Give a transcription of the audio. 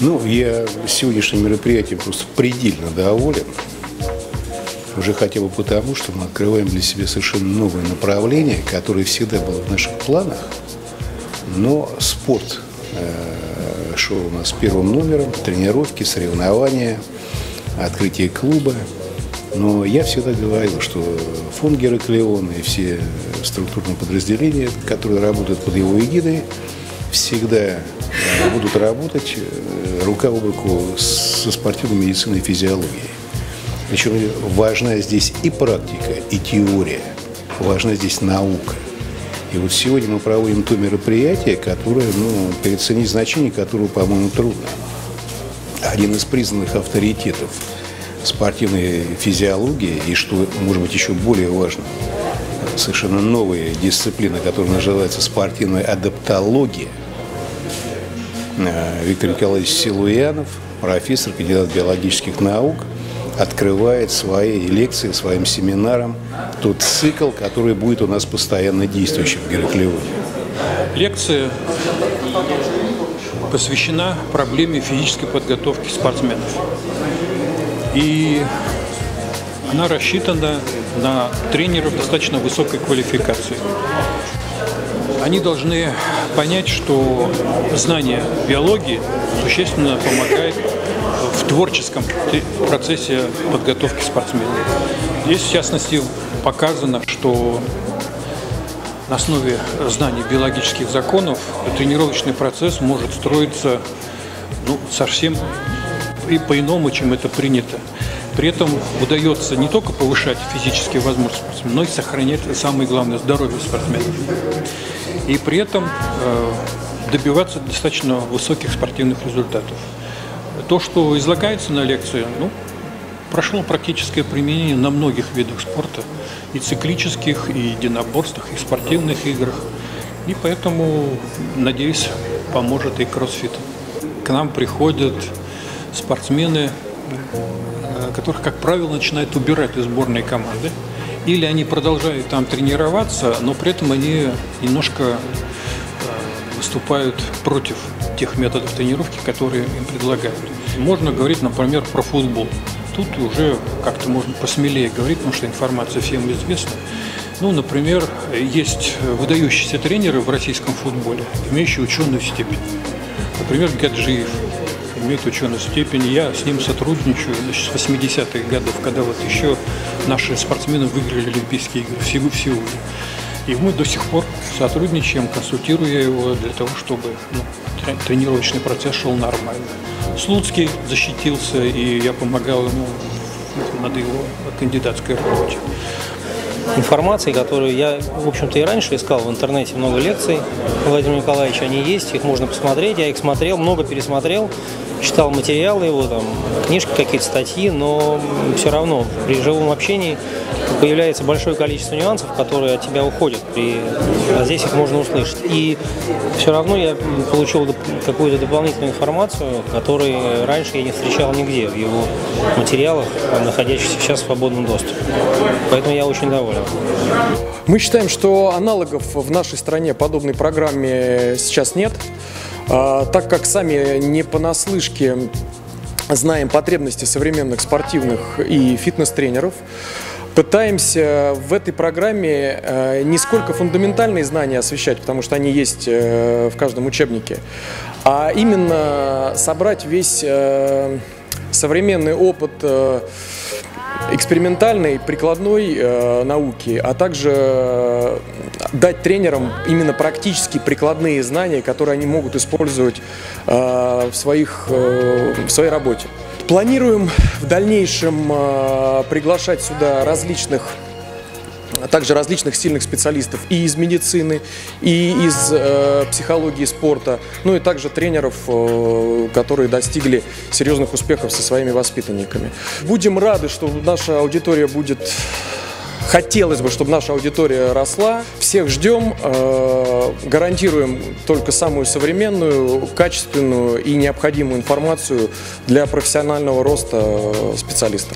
Ну, я сегодняшним мероприятием просто предельно доволен. Уже хотя бы потому, что мы открываем для себя совершенно новое направление, которое всегда было в наших планах. Но спорт э, шел у нас первым номером, тренировки, соревнования, открытие клуба. Но я всегда говорил, что фонд Гераклеона и все структурные подразделения, которые работают под его эгидой, всегда будут работать э, рука об руку со спортивной медициной и физиологией. Причем важна здесь и практика, и теория, важна здесь наука. И вот сегодня мы проводим то мероприятие, которое, ну, переоценить значение которого, по-моему, трудно. Один из признанных авторитетов спортивной физиологии, и что, может быть, еще более важно, совершенно новая дисциплина, которая называется спортивная адаптология. Э, Виктор Николаевич Силуянов, профессор, кандидат биологических наук, открывает свои лекции, своим семинаром тот цикл, который будет у нас постоянно действующим в Гераклеоне. Лекция посвящена проблеме физической подготовки спортсменов. И она рассчитана на тренеров достаточно высокой квалификации. Они должны понять, что знание биологии существенно помогает в творческом процессе подготовки спортсмена. Здесь, в частности, показано, что на основе знаний биологических законов тренировочный процесс может строиться ну, совсем и по-иному, чем это принято. При этом удается не только повышать физические возможности спортсмена, но и сохранять самое главное здоровье спортсменов. И при этом э, добиваться достаточно высоких спортивных результатов. То, что излагается на лекции, ну, прошло практическое применение на многих видах спорта, и циклических, и единоборствах, и спортивных играх. И поэтому, надеюсь, поможет и кроссфит. К нам приходят спортсмены, которых, как правило, начинают убирать из сборной команды. Или они продолжают там тренироваться, но при этом они немножко э, выступают против тех методов тренировки, которые им предлагают. Можно говорить, например, про футбол. Тут уже как-то можно посмелее говорить, потому что информация всем известна. Ну, например, есть выдающиеся тренеры в российском футболе, имеющие ученую степень. Например, Гаджиев имеет ученую степень. Я с ним сотрудничаю значит, с 80-х годов, когда вот еще наши спортсмены выиграли Олимпийские игры всего всего. И мы до сих пор сотрудничаем, консультируя его для того, чтобы ну, тренировочный процесс шел нормально. Слуцкий защитился, и я помогал ему над его кандидатской работе информации, которую я, в общем-то, и раньше искал в интернете много лекций Владимира Николаевича, они есть, их можно посмотреть, я их смотрел, много пересмотрел, читал материалы его, там, книжки, какие-то статьи, но все равно при живом общении появляется большое количество нюансов, которые от тебя уходят, при... а здесь их можно услышать. И все равно я получил какую-то дополнительную информацию, которую раньше я не встречал нигде в его материалах, находящихся сейчас в свободном доступе. Поэтому я очень доволен. Мы считаем, что аналогов в нашей стране подобной программе сейчас нет. А, так как сами не понаслышке знаем потребности современных спортивных и фитнес-тренеров, пытаемся в этой программе э, не сколько фундаментальные знания освещать, потому что они есть э, в каждом учебнике, а именно собрать весь э, современный опыт экспериментальной, прикладной э, науки, а также э, дать тренерам именно практически прикладные знания, которые они могут использовать э, в, своих, э, в своей работе. Планируем в дальнейшем э, приглашать сюда различных а также различных сильных специалистов и из медицины, и из э, психологии спорта, ну и также тренеров, э, которые достигли серьезных успехов со своими воспитанниками. Будем рады, что наша аудитория будет Хотелось бы, чтобы наша аудитория росла. Всех ждем, э, гарантируем только самую современную, качественную и необходимую информацию для профессионального роста специалиста.